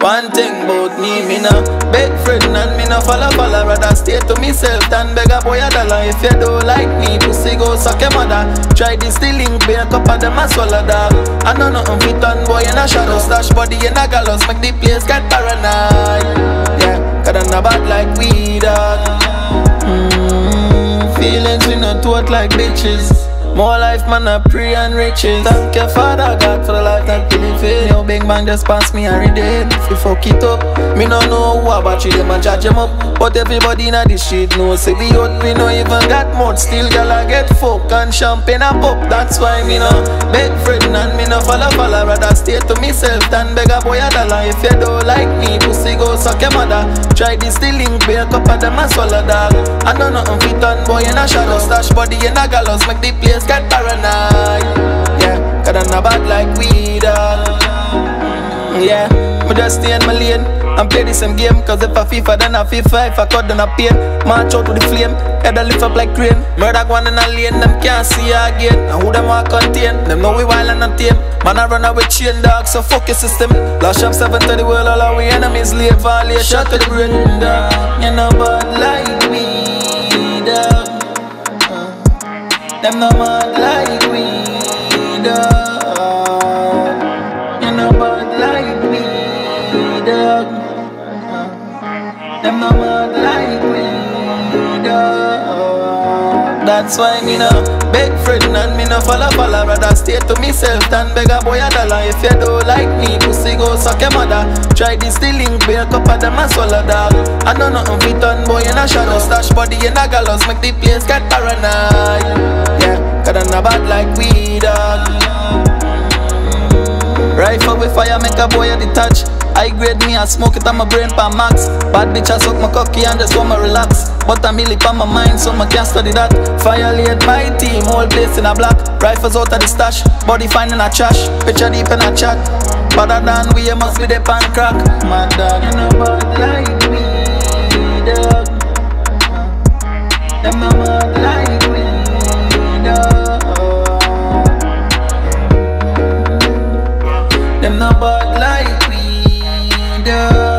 One thing about me, me no beg friend and me no follow follow. Rather stay to myself than beg a boy a dollar If you don't like me, pussy go suck your mother. Try this the link, be a cup of them a swallow dog. I know nothing fit on boy in a shadow. Stash body in a gallows, make the place get paranoid. Yeah, cause I'm not bad like we dog. Mm, Feelings we not taught like bitches more life, man, I pray and riches. Thank you, Father God, for the life that you live in. Yo, big man, just pass me every day. If you fuck it up, me no know who about you, them and charge them up. But everybody in the street knows, say we out, we no even got mud. Still, girl, I get fuck and champagne and pop. That's why me no beg friend and me no follow follow. Rather stay to myself than beg a boy a dollar. If you don't like me, pussy go suck your mother. Try this the link, be a cup of them and swallow dog. I know nothing fit on boy in a shadow. Stash body in a gallows, make the place get paranoid. Yeah, cause I'm not bad like we dog. Uh. Yeah, me just stay in my lane and play the same game. Cause if I FIFA, then I FIFA. If I cut, then I pain. March out to the flame, head a lift up like crane. Murder one in a lane, them can't see her again. And who them want contain? Them know we wild and not tame. Man, I run away chain dog, so fuck your system. Last shop 7 to the world, all our enemies leave. A shot to the brain, dog. You know, bad like me, Them no mad like we, dog. You know bad like we, dog. Them no mad like we, dog. That's why me no beg friend and me no follow follow. Rather stay to myself than beg a boy a dollar. If you don't like me, pussy go suck your mother. Try this the link, be a cup of them and swallow dog. I know nothing fit on boy in a shadow. Stash body in a gallows, make the place get paranoid. Not bad like we dog. Rifle with fire make a boy a detach. I grade me, I smoke it on my brain pan max. Bad bitch, I suck my cocky and just wanna relax. But I'm really on my mind, so I can't study that. Violate my team, whole place in a black Rifles out of the stash, body fine in a trash. Picture deep in a chat. Better than we must be the pan crack. My dog, bad like we, dog